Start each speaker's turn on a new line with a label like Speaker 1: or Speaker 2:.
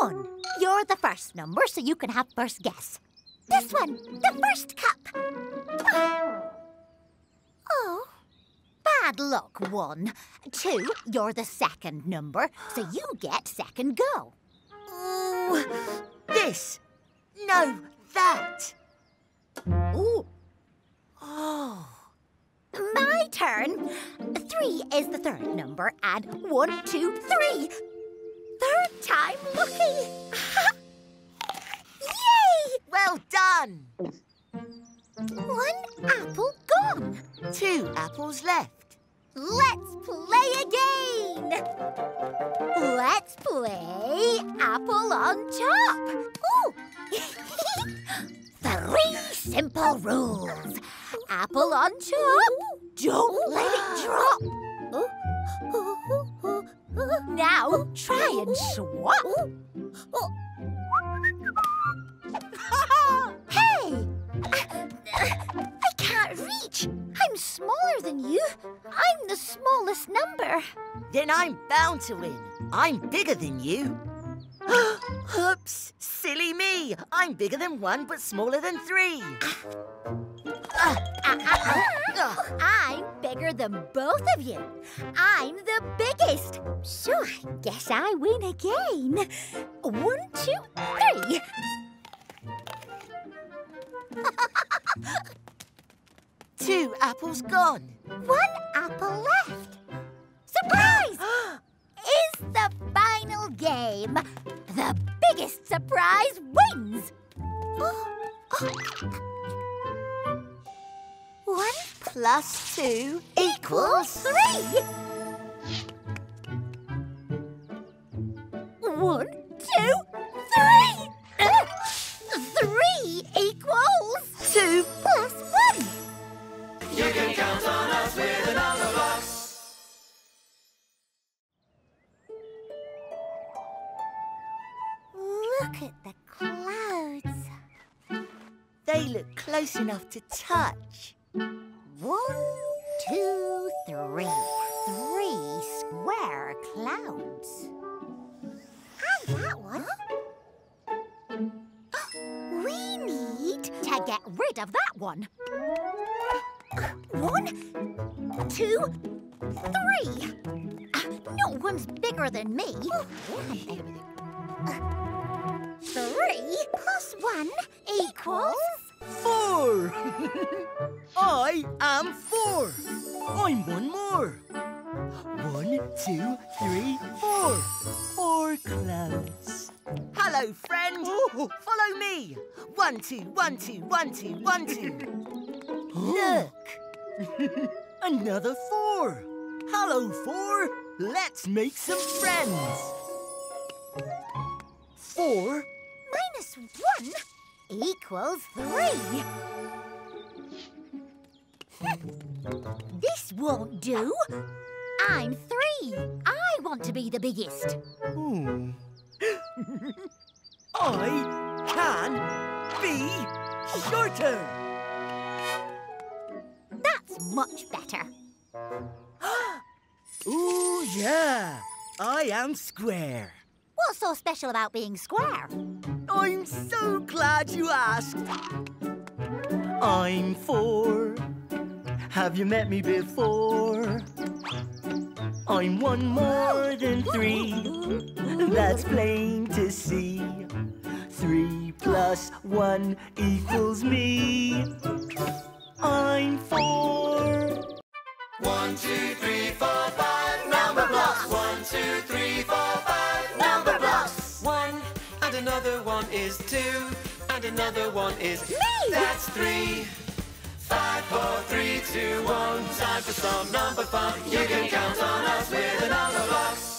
Speaker 1: One. You're the first number, so you can have first guess. This one, the first cup. Oh. Bad luck, one. Two, you're the second number, so you get second go.
Speaker 2: Ooh, this. No, that. Ooh. Oh.
Speaker 1: My turn. Three is the third number, and one, two, three. Third time lucky. Yay!
Speaker 2: Well done.
Speaker 1: One apple gone.
Speaker 2: Two apples left.
Speaker 1: Let's play again. Let's play apple on top. Ooh. Three simple rules. Apple on top. Don't let it drop. Now try and swap. hey! I can't reach. I'm smaller than you. I'm the smallest number.
Speaker 2: Then I'm bound to win. I'm bigger than you. Oops, silly me. I'm bigger than one, but smaller than three.
Speaker 1: I'm bigger than both of you. I'm the biggest. So I guess I win again. One, two, three.
Speaker 2: Two apples gone.
Speaker 1: One apple left. Surprise! Is the final game. The biggest surprise wins. Oh, oh.
Speaker 2: Plus two
Speaker 1: equals three. One, two, three. Uh, three equals
Speaker 2: two
Speaker 1: plus one.
Speaker 3: You can count on us with a Numberblocks.
Speaker 1: Look at the clouds.
Speaker 2: They look close enough to touch.
Speaker 1: One, two, three. Three square clouds. And that one. We need to get rid of that one. One, two, three. Uh, No one's bigger than me. Three plus one equals.
Speaker 2: I am four. I'm one more. One, two, three, four. Four clouds. Hello, friend. Oh. Follow me. One, two, one, two, one, two, one, two. Oh. Look. Another four. Hello, four. Let's make some friends. Four
Speaker 1: minus one equals three. this won't do. I'm three. I want to be the biggest.
Speaker 2: Hmm. I can be shorter.
Speaker 1: That's much better.
Speaker 2: Ooh, yeah. I am square.
Speaker 1: What's so special about being square?
Speaker 2: I'm so glad you asked. I'm four. Have you met me before? I'm one more than three. That's plain to see. Three plus one equals me. I'm four.
Speaker 3: One, two, three, four, five. Number blocks. One, two, three, another one is two, and another one is
Speaker 1: Me.
Speaker 3: That's three. Five, four, three, two, one. Time for some number fun. You can count on us with a Numberblocks.